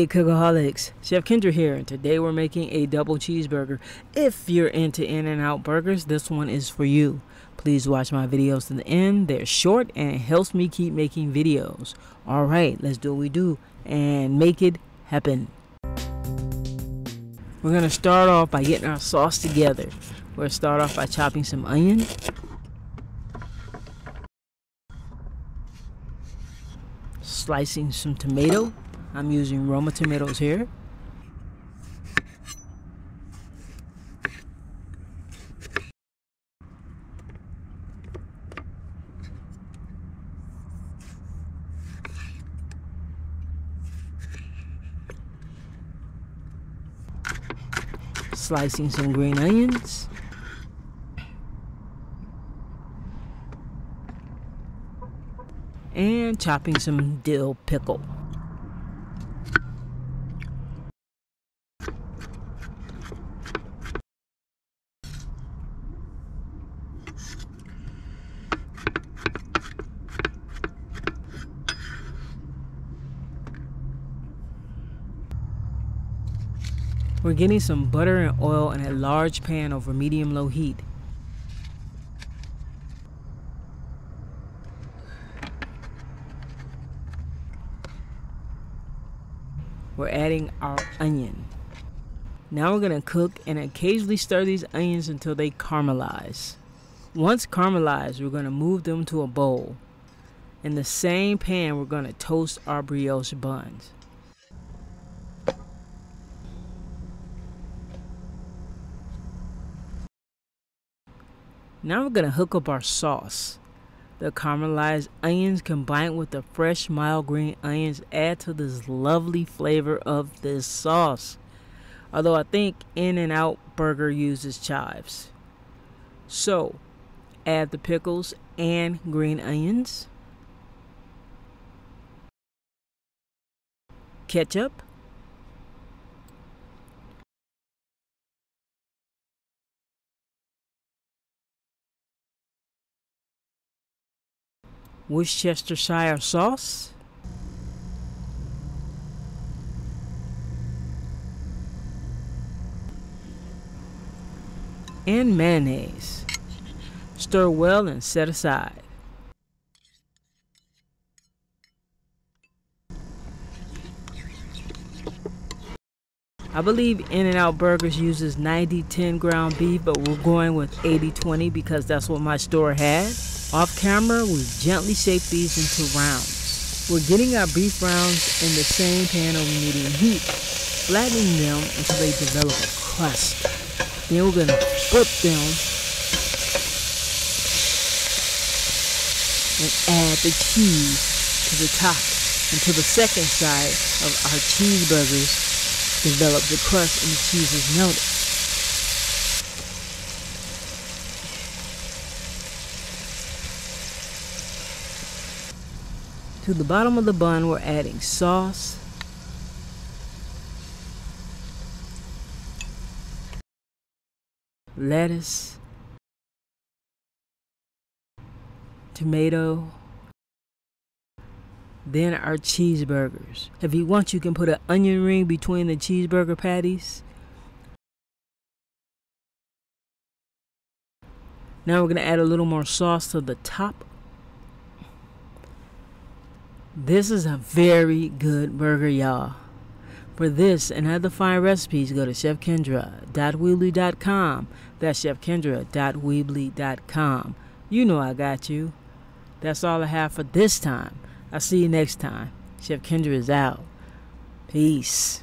Hey Cookaholics, Chef Kendra here, and today we're making a double cheeseburger. If you're into In-N-Out burgers, this one is for you. Please watch my videos to the end. They're short and it helps me keep making videos. Alright, let's do what we do and make it happen. We're going to start off by getting our sauce together. We're going to start off by chopping some onion. Slicing some tomato. I'm using Roma tomatoes here. Slicing some green onions. And chopping some dill pickle. We're getting some butter and oil in a large pan over medium low heat. We're adding our onion. Now we're to cook and occasionally stir these onions until they caramelize. Once caramelized, we're to move them to a bowl. In the same pan, we're to toast our brioche buns. Now we're going to hook up our sauce. The caramelized onions combined with the fresh mild green onions add to this lovely flavor of this sauce. Although I think In-N-Out Burger uses chives. So, add the pickles and green onions. Ketchup. Worcestershire sauce. And mayonnaise. Stir well and set aside. I believe In-N-Out Burgers uses 90-10 ground beef, but we're going with 80-20 because that's what my store had. Off camera, we gently shape these into rounds. We're getting our beef rounds in the same pan over medium heat, flattening them until they develop a crust. Then we're gonna flip them and add the cheese to the top until the second side of our cheeseburgers develop the crust and the cheese is melted. To the bottom of the bun, we're adding sauce. Lettuce. Tomato. Then our cheeseburgers. If you want, you can put an onion ring between the cheeseburger patties. Now we're going to add a little more sauce to the top this is a very good burger, y'all. For this and other fine recipes, go to chefkendra.weebly.com. That's chefkendra.weebly.com. You know I got you. That's all I have for this time. I'll see you next time. Chef Kendra is out. Peace.